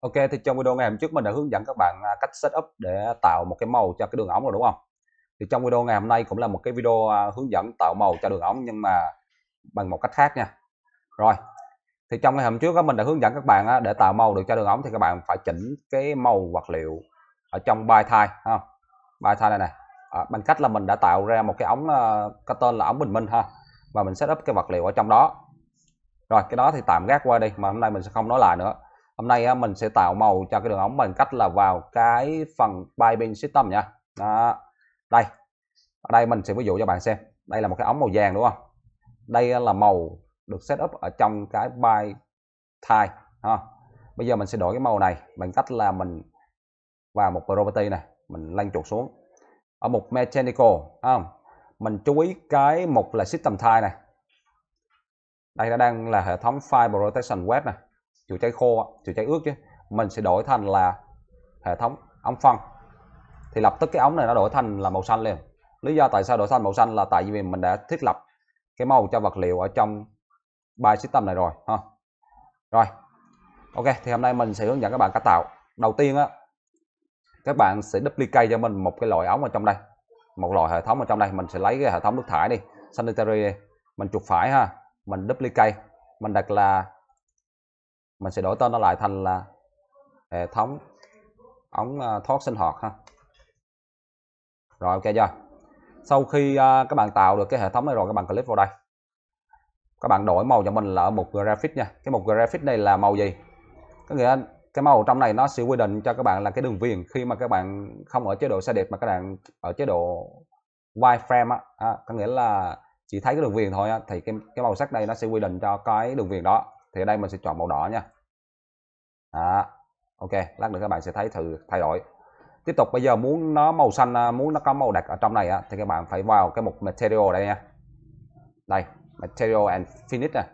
Ok thì trong video ngày hôm trước mình đã hướng dẫn các bạn à, cách setup để tạo một cái màu cho cái đường ống rồi đúng không? Thì trong video ngày hôm nay cũng là một cái video à, hướng dẫn tạo màu cho đường ống nhưng mà bằng một cách khác nha. Rồi. Thì trong ngày hôm trước mình đã hướng dẫn các bạn để tạo màu được cho đường ống thì các bạn phải chỉnh cái màu vật liệu ở trong bài thai ha. Bài thai này này. À, bằng cách là mình đã tạo ra một cái ống à, có tên là ống bình minh ha và mình setup cái vật liệu ở trong đó. Rồi cái đó thì tạm gác qua đi mà hôm nay mình sẽ không nói lại nữa hôm nay mình sẽ tạo màu cho cái đường ống bằng cách là vào cái phần piping system nha. Đó. đây. Ở đây mình sẽ ví dụ cho bạn xem. Đây là một cái ống màu vàng, đúng không? Đây là màu được setup ở trong cái by thai ha. bây giờ mình sẽ đổi cái màu này bằng cách là mình vào một property này, mình lăn chuột xuống. Ở một mechanical không? Mình chú ý cái một là system thai này. Đây nó đang là hệ thống fire protection web này chữa cháy khô chữa cháy ướt chứ. Mình sẽ đổi thành là hệ thống ống phân. Thì lập tức cái ống này nó đổi thành là màu xanh liền. Lý do tại sao đổi thành màu xanh là tại vì mình đã thiết lập cái màu cho vật liệu ở trong bài system này rồi, ha. Rồi, ok, thì hôm nay mình sẽ hướng dẫn các bạn cách tạo. Đầu tiên á, các bạn sẽ duplicate cho mình một cái loại ống ở trong đây, một loại hệ thống ở trong đây. Mình sẽ lấy cái hệ thống nước thải đi, sanitary đi. mình chuột phải ha, mình duplicate. Mình đặt là mình sẽ đổi tên nó lại thành là hệ thống ống à, thoát sinh hoạt ha. Rồi ok chưa? Sau khi uh, các bạn tạo được cái hệ thống này rồi các bạn click vào đây. Các bạn đổi màu cho mình là ở một graphic nha. Cái một graphic này là màu gì? Có nghĩa cái màu trong này nó sẽ quy định cho các bạn là cái đường viền khi mà các bạn không ở chế độ đẹp mà các bạn ở chế độ wireframe á. À, có nghĩa là chỉ thấy cái đường viền thôi á, thì cái cái màu sắc đây nó sẽ quy định cho cái đường viền đó thì ở đây mình sẽ chọn màu đỏ nha. Đó. ok lát nữa các bạn sẽ thấy thử thay đổi. Tiếp tục bây giờ muốn nó màu xanh à, muốn nó có màu đặc ở trong này á, thì các bạn phải vào cái mục material đây nha. Đây material and finish này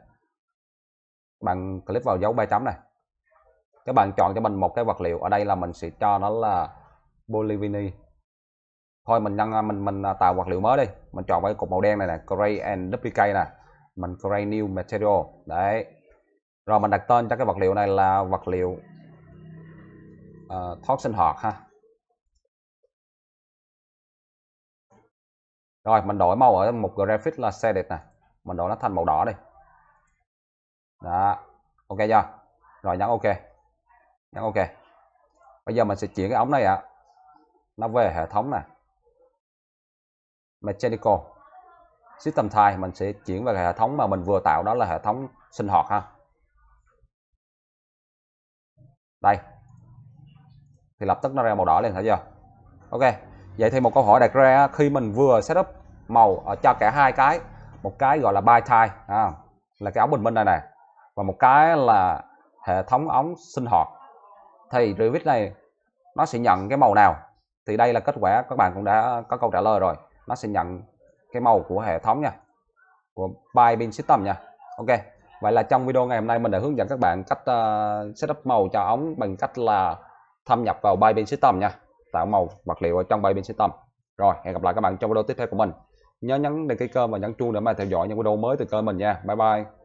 bạn click vào dấu ba chấm này. Các bạn chọn cho mình một cái vật liệu ở đây là mình sẽ cho nó là polyvinyl thôi mình nhân à, mình mình à, tạo vật liệu mới đi. Mình chọn cái cục màu đen này nè gray and duplicate nè. Mình create new material. Đấy rồi mình đặt tên cho cái vật liệu này là vật liệu uh, thoát sinh hoạt ha. Rồi mình đổi màu ở một graphic là shaded này mình đổi nó thành màu đỏ đi. Đó ok chưa? Rồi nhấn ok. Nhấn ok. Bây giờ mình sẽ chuyển cái ống này ạ. À. nó về hệ thống này mechanical. System type mình sẽ chuyển về hệ thống mà mình vừa tạo đó là hệ thống sinh hoạt ha. Đây. Thì lập tức nó ra màu đỏ lên thấy chưa? Ok. Vậy thì một câu hỏi đặt ra khi mình vừa setup màu ở cho cả hai cái một cái gọi là by tie à, là cái ống bình minh đây này và một cái là hệ thống ống sinh hoạt thì Revit này nó sẽ nhận cái màu nào? Thì đây là kết quả các bạn cũng đã có câu trả lời rồi. Nó sẽ nhận cái màu của hệ thống nha của piping system nha. Ok vậy là trong video ngày hôm nay mình đã hướng dẫn các bạn cách ờ, uh, setup màu cho ống bằng cách là thâm nhập vào Bybin system nha. Tạo màu vật liệu ở trong Bybin system. Rồi hẹn gặp lại các bạn trong video tiếp theo của mình. Nhớ nhấn đăng ký kênh và nhấn chuông để mà theo dõi những video mới từ kênh mình nha. Bye bye.